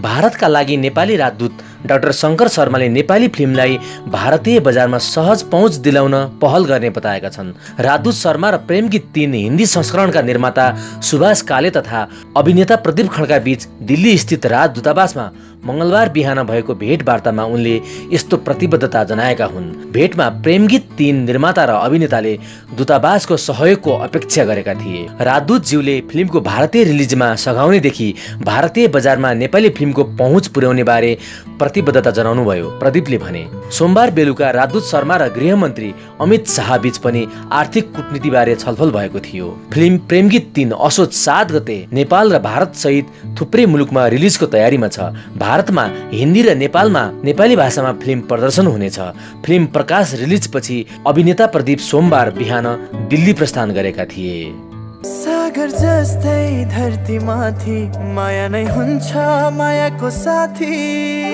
भारतका लागि नेपाली राजदूत डाक्टर शङ्कर शर्माले नेपाली फिल्मलाई भारतीय बजारमा सहज पहुँच दिलाउन पहल गर्ने बताएका छन्। राजदूत शर्मा र प्रेम गीत तिन हिन्दी संस्करणका निर्माता सुभाष काले तथा अभिनेता प्रदीप खड्का बीच दिल्ली स्थित राज दूतावासमा मङ्गलबार बिहान भएको भेटवार्तामा उनले यस्तो प्रतिबद्धता जनाएका हुन्। भेटमा प्रेम गीत तिन निर्माता र अभिनेताले दूतावासको सहयोगको अपेक्षा गरेका थिए। राजदूत ज्यूले फिल्मको भारतीय रिलिजमा सघाउनेदेखि भारतीय बजारमा नेपाली फिल्मको पहुँच पुर्याउने बारे प्रतिबद्धता जनाउनु भयो प्रदीपले भने सोमबार बेलुका राजदूत शर्मा र गृहमन्त्री अमित शाह बीच पनि आर्थिक कुटनीतिबारे छलफल भएको थियो। फिल्म प्रेमगीत तिन असोज सात गते नेपाल र भारत सहित थुप्रै मुलुकमा रिलिजको तयारीमा छ। भारतमा हिन्दी र नेपालमा नेपाली भाषामा फिल्म प्रदर्शन हुनेछ। फिल्म प्रकाश रिलिजपछि अभिनेता प्रदीप सोमबार बिहान दिल्ली प्रस्थान गरेका थिए। सागर जस्तै धरती माथि माया नै हुन्छ मायाको साथी।